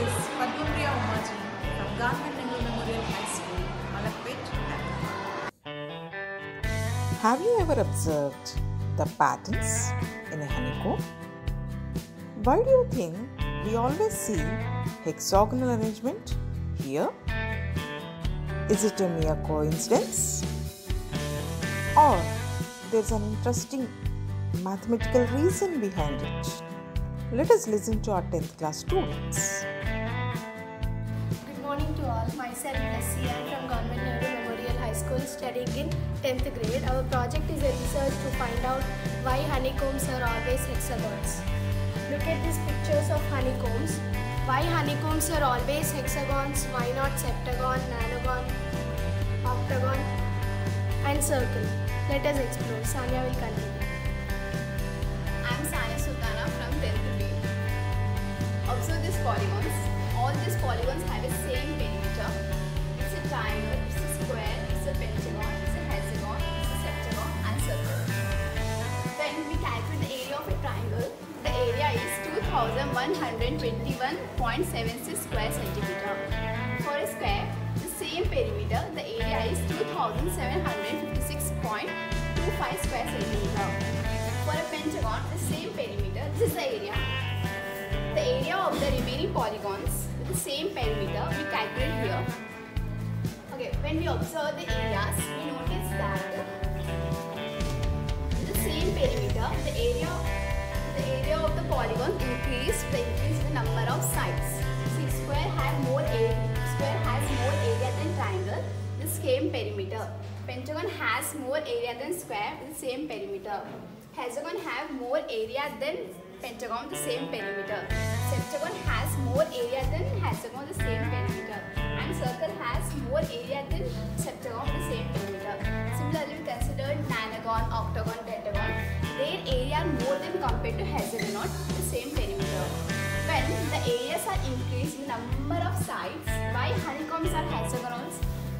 is Padmapriya Vummaji from Nengal Memorial High School, Have you ever observed the patterns in a honeycomb? Why do you think we always see hexagonal arrangement here? Is it a mere coincidence? Or there's an interesting mathematical reason behind it? Let us listen to our 10th class students. All. Myself am from Government Nehru Memorial High School studying in 10th grade. Our project is a research to find out why honeycombs are always hexagons. Look at these pictures of honeycombs. Why honeycombs are always hexagons? Why not septagon, nonagon, octagon and circle? Let us explore. Sanya will continue. Triangle, it's a square, it's a pentagon, it's a hexagon, it's a septagon and circle. When we calculate the area of a triangle, the area is 2121.76 square centimeter. For a square, the same perimeter, the area is 2756.25 square centimeter. For a pentagon, the same perimeter, this is the area. The area of the remaining polygons with the same perimeter we calculate here. When we observe the areas, we notice that the same perimeter, the area the area of the polygon increased the increase the number of sides. See, square have more area. Square has more area than triangle. The same perimeter. Pentagon has more area than square the same perimeter. Hexagon have more area than pentagon the same perimeter. Septagon has more area than hexagon the same perimeter. Area are more than compared to with the same perimeter. When the areas are increased in number of sides, why honeycombs are hexagons,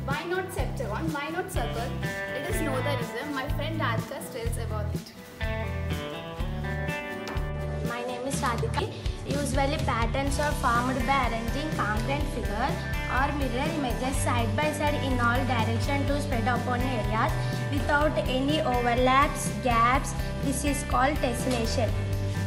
Why not septagon? Why not circle? Let us know the reason. My friend Radhika tells about it. My name is Radhika. Usually patterns are formed by arranging congruent figure or mirror images side by side in all directions to spread upon areas without any overlaps, gaps. This is called tessellation.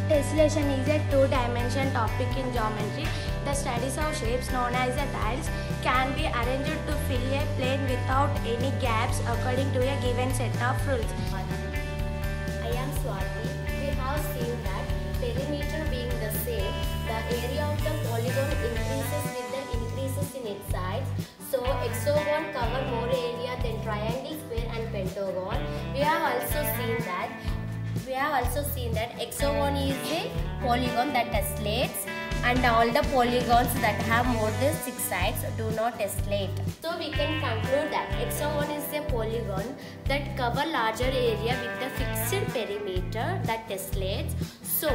Tessellation is a two-dimension topic in geometry. The studies of shapes known as the tiles can be arranged to fill a plane without any gaps according to a given set of rules. I am Swati. We have seen that perimeter being the same, the area of the polygon increases we have also seen that hexagon is a polygon that tessellates and all the polygons that have more than six sides do not tessellate. So we can conclude that hexagon is a polygon that cover larger area with the fixed perimeter that tessellates. So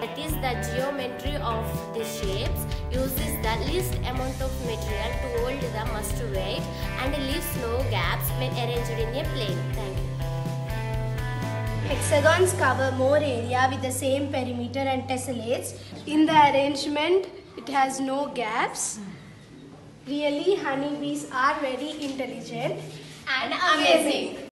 that is the geometry of the shapes uses the least amount of material to hold the most weight and leaves no gaps when arranged in a plane. Thank you. Hexagons cover more area with the same perimeter and tessellates. In the arrangement, it has no gaps. Really, honeybees are very intelligent And amazing.